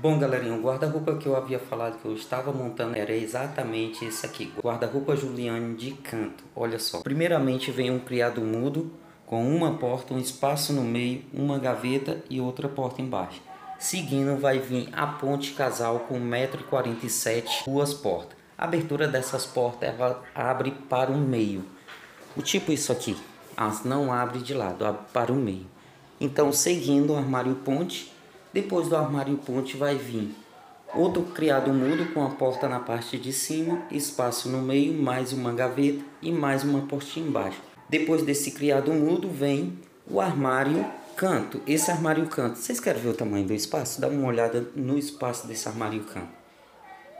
Bom galerinha, o guarda-roupa que eu havia falado que eu estava montando era exatamente esse aqui. Guarda-roupa Juliane de canto, olha só. Primeiramente vem um criado mudo com uma porta, um espaço no meio, uma gaveta e outra porta embaixo. Seguindo vai vir a ponte casal com 1,47m, duas portas. A abertura dessas portas ela abre para o meio. O tipo isso aqui, as não abre de lado, abre para o meio. Então seguindo o armário ponte, depois do armário ponte vai vir outro criado mudo com a porta na parte de cima, espaço no meio, mais uma gaveta e mais uma portinha embaixo. Depois desse criado mudo vem o armário canto. Esse armário canto, vocês querem ver o tamanho do espaço? Dá uma olhada no espaço desse armário canto.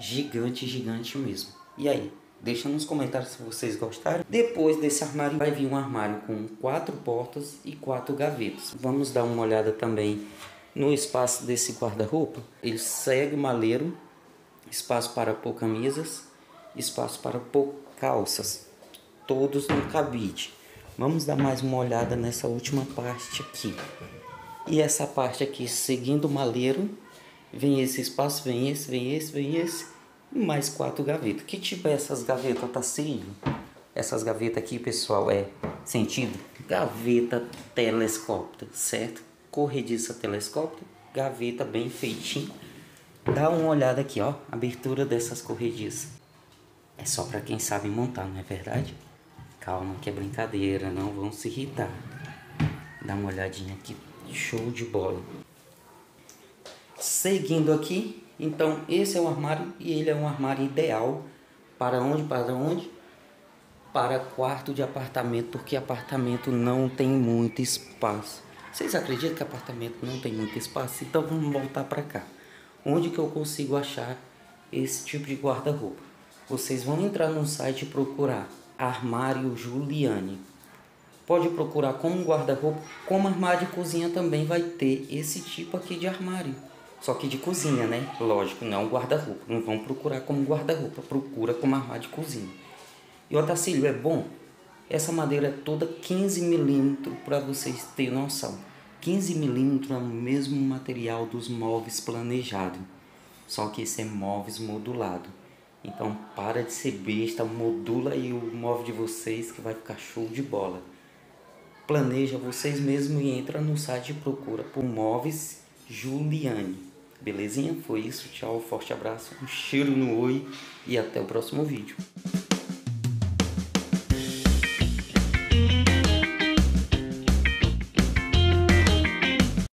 Gigante, gigante mesmo. E aí? Deixa nos comentários se vocês gostaram. Depois desse armário vai vir um armário com quatro portas e quatro gavetas. Vamos dar uma olhada também no espaço desse guarda-roupa, ele segue maleiro, espaço para pôr camisas, espaço para pôr calças, todos no cabide. Vamos dar mais uma olhada nessa última parte aqui. E essa parte aqui, seguindo o maleiro, vem esse espaço, vem esse, vem esse, vem esse, e mais quatro gavetas. Que tipo é essas gavetas, Tacílio? Essas gavetas aqui, pessoal, é sentido gaveta telescópio, certo? Corrediça telescópio, gaveta bem feitinho. Dá uma olhada aqui, ó, abertura dessas corrediças. É só para quem sabe montar, não é verdade? Calma que é brincadeira, não vão se irritar. Dá uma olhadinha aqui, show de bola. Seguindo aqui, então esse é o armário e ele é um armário ideal para onde? Para onde? Para quarto de apartamento, porque apartamento não tem muito espaço. Vocês acreditam que apartamento não tem muito espaço? Então vamos voltar para cá. Onde que eu consigo achar esse tipo de guarda-roupa? Vocês vão entrar no site e procurar armário Juliane. Pode procurar como guarda-roupa, como armário de cozinha também vai ter esse tipo aqui de armário. Só que de cozinha, né? Lógico, não guarda-roupa. Não vão procurar como guarda-roupa, procura como armário de cozinha. E o Otacílio, é bom? Essa madeira é toda 15 milímetros para vocês terem noção. 15 milímetros é o mesmo material dos móveis planejado, só que esse é móveis modulado. Então para de ser besta, modula aí o móvel de vocês que vai ficar show de bola. Planeja vocês mesmos e entra no site e procura por móveis Juliane. Belezinha? Foi isso, tchau, forte abraço, um cheiro no oi e até o próximo vídeo.